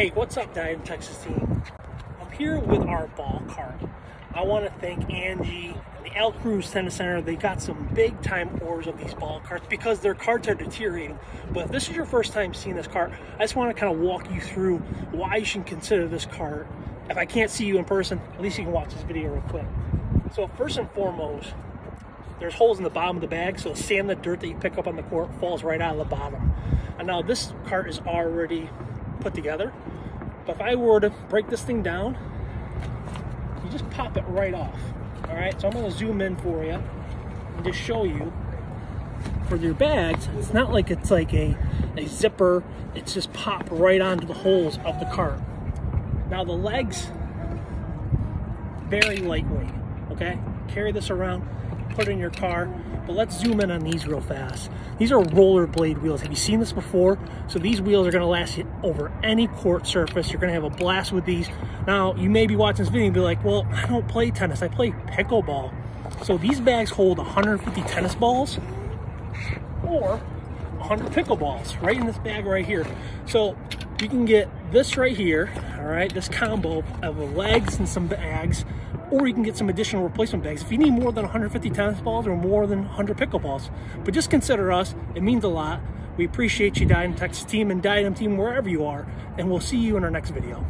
Hey, what's up, Diadem Texas team? I'm here with our ball cart. I want to thank Angie and the El Cruz Tennis Center. They got some big time orders of these ball carts because their carts are deteriorating. But if this is your first time seeing this cart, I just want to kind of walk you through why you should consider this cart. If I can't see you in person, at least you can watch this video real quick. So first and foremost, there's holes in the bottom of the bag, so sand the dirt that you pick up on the court falls right out of the bottom. And now this cart is already put together. But if I were to break this thing down, you just pop it right off. All right, so I'm gonna zoom in for you and just show you for your bags, it's not like it's like a, a zipper, it's just pop right onto the holes of the cart. Now the legs, very lightweight, okay? Carry this around, put in your car, but let's zoom in on these real fast. These are rollerblade wheels. Have you seen this before? So these wheels are gonna last you over any court surface. You're gonna have a blast with these. Now, you may be watching this video and be like, well, I don't play tennis, I play pickleball. So these bags hold 150 tennis balls or 100 pickleballs right in this bag right here. So you can get this right here, all right, this combo of legs and some bags, or you can get some additional replacement bags if you need more than 150 tennis balls or more than 100 pickleballs. But just consider us, it means a lot. We appreciate you, Diadem Texas team and Diadem team, wherever you are, and we'll see you in our next video.